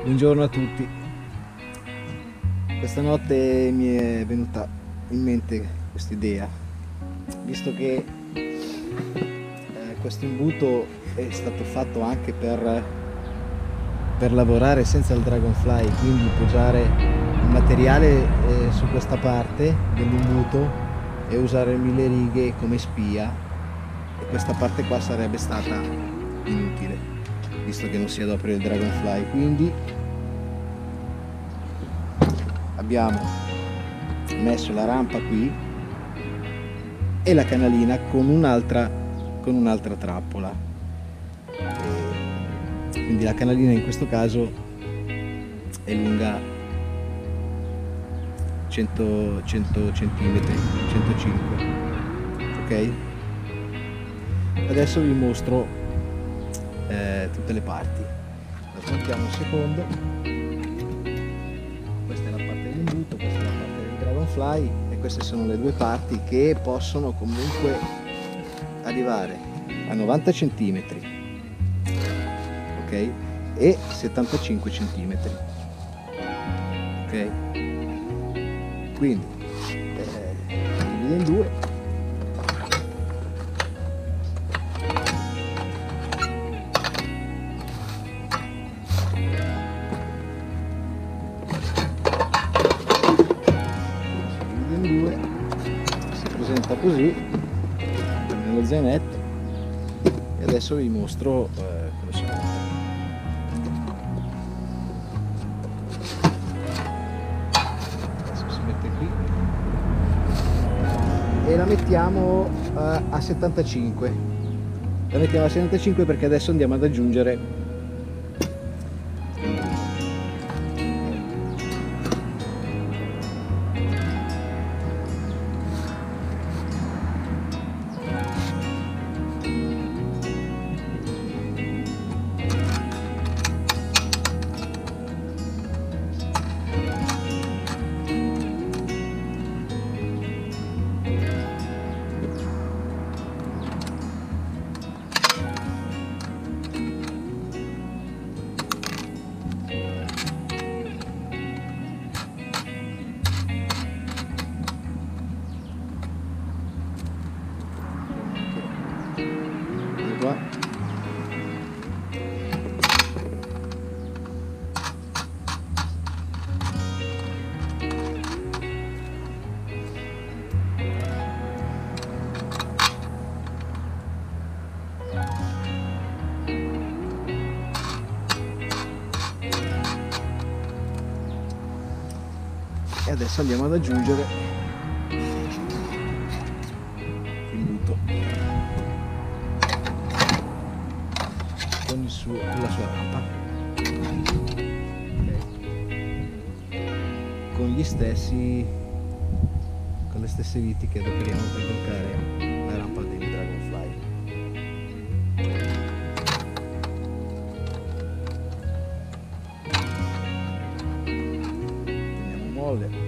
Buongiorno a tutti. Questa notte mi è venuta in mente questa idea, visto che eh, questo imbuto è stato fatto anche per, per lavorare senza il dragonfly, quindi poggiare il materiale eh, su questa parte dell'imbuto e usare mille righe come spia e questa parte qua sarebbe stata inutile visto che non si adopera il dragonfly. Quindi abbiamo messo la rampa qui e la canalina con un'altra con un'altra trappola. Quindi la canalina in questo caso è lunga 100, 100 cm 105 ok? Adesso vi mostro eh, tutte le parti. Aspettiamo un secondo. Questa è la parte dell'imbuto questa è la parte del dragonfly e queste sono le due parti che possono comunque arrivare a 90 cm ok? E 75 cm ok? Quindi eh, divide in due così nello zainetto e adesso vi mostro eh, come si monta adesso si mette qui. E la mettiamo eh, a 75 la mettiamo a 75 perché adesso andiamo ad aggiungere adesso andiamo ad aggiungere il buto con, suo, la sua rampa. Okay. con gli stessi con le stesse viti che adoperiamo per bloccare la rampa del dragonfly. Molle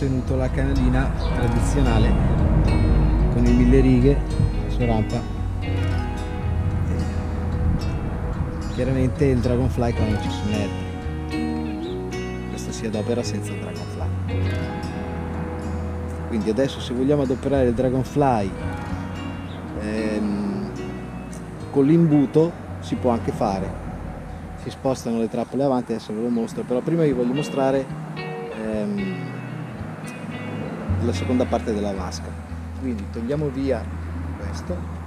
ottenuto la canalina tradizionale con i mille righe su rampa. Chiaramente il dragonfly qua non ci si mette questo si adopera senza dragonfly. Quindi adesso se vogliamo adoperare il dragonfly ehm, con l'imbuto si può anche fare. Si spostano le trappole avanti adesso ve lo mostro però prima vi voglio mostrare ehm, la seconda parte della vasca. Quindi togliamo via questo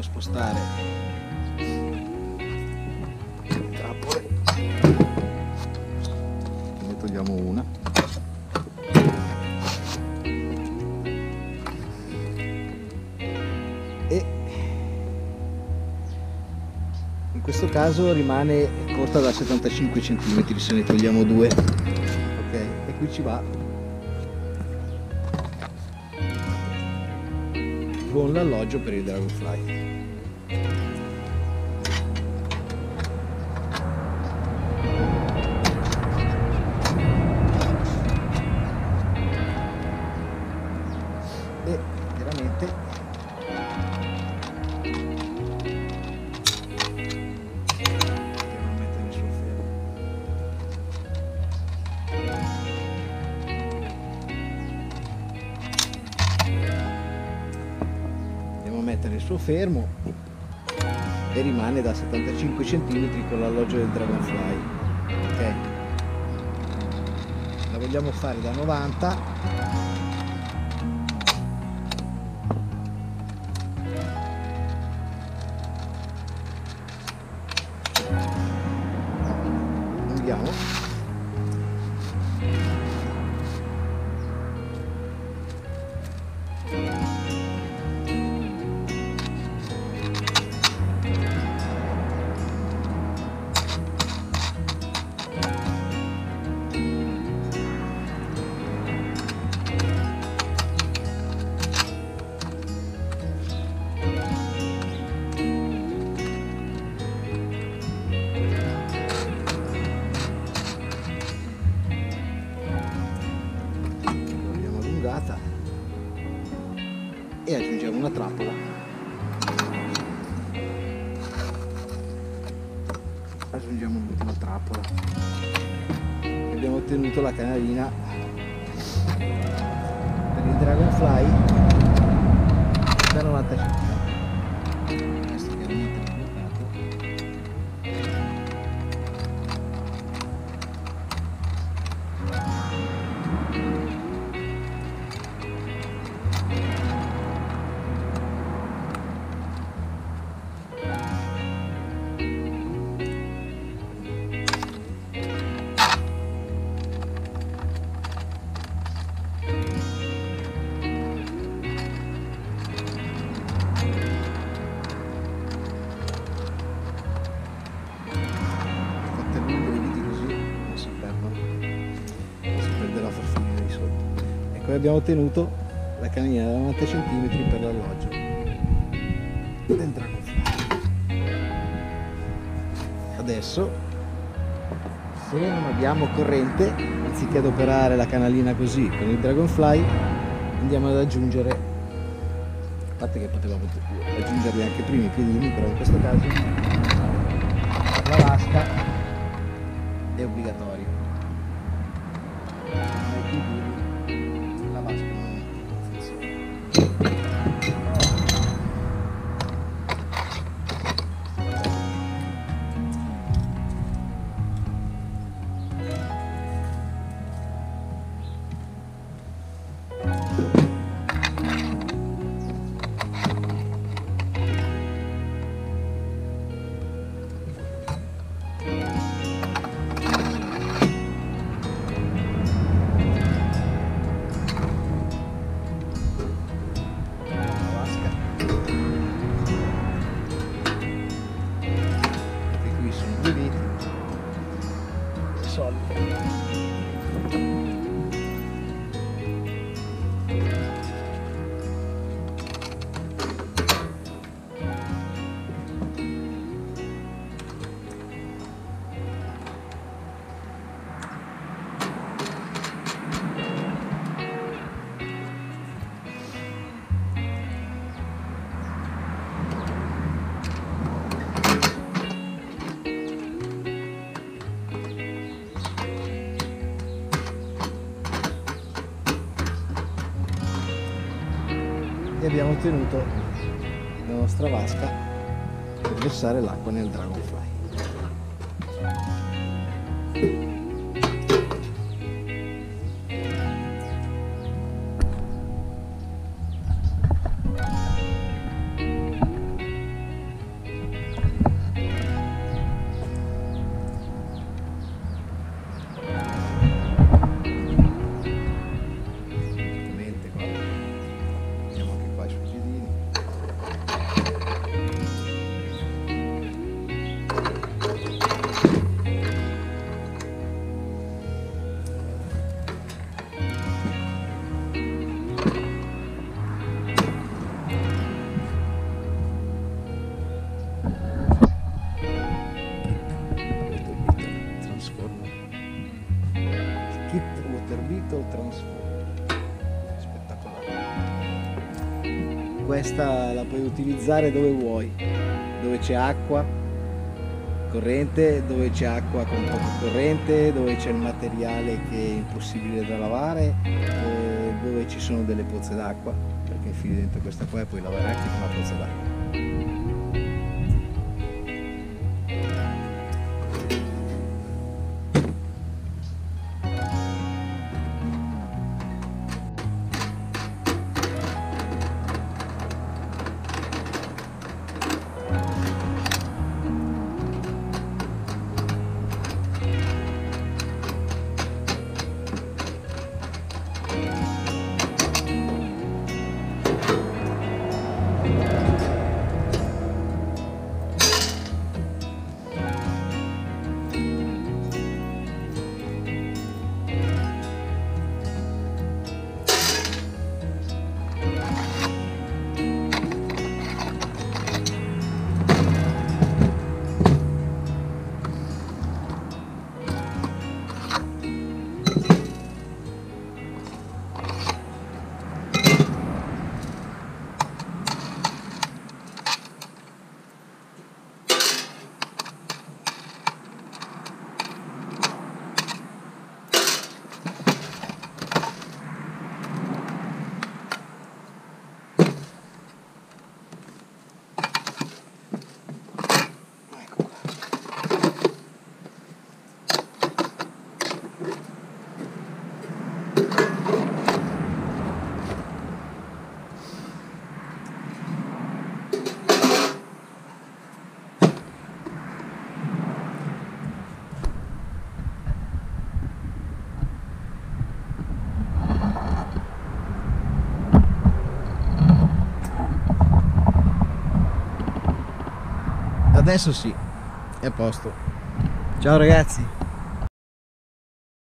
a spostare. Le trappole ne togliamo una. E in questo caso rimane corta da 75 cm se ne togliamo due. Ok e qui ci va con l'alloggio per il Dragonfly. E veramente suo fermo e rimane da 75 cm con l'alloggio del Dragonfly. Ok. La vogliamo fare da 90 e aggiungiamo una trappola. Aggiungiamo un'ultima trappola. Abbiamo ottenuto la canalina per il Dragonfly da 90 ecco abbiamo ottenuto la canina da 90 cm per l'alloggio. Adesso se non abbiamo corrente anziché adoperare la canalina così con il Dragonfly andiamo ad aggiungere a parte che potevamo aggiungerli anche prima i piedini però in questo caso la vasca è obbligatorio qui sono abbiamo ottenuto la nostra vasca per versare l'acqua nel dragonfly. Questa la puoi utilizzare dove vuoi, dove c'è acqua corrente, dove c'è acqua con poca corrente, dove c'è il materiale che è impossibile da lavare, dove ci sono delle pozze d'acqua, perché infili dentro questa qua puoi lavare anche con una pozza d'acqua. Adesso sì, è a posto. Ciao ragazzi.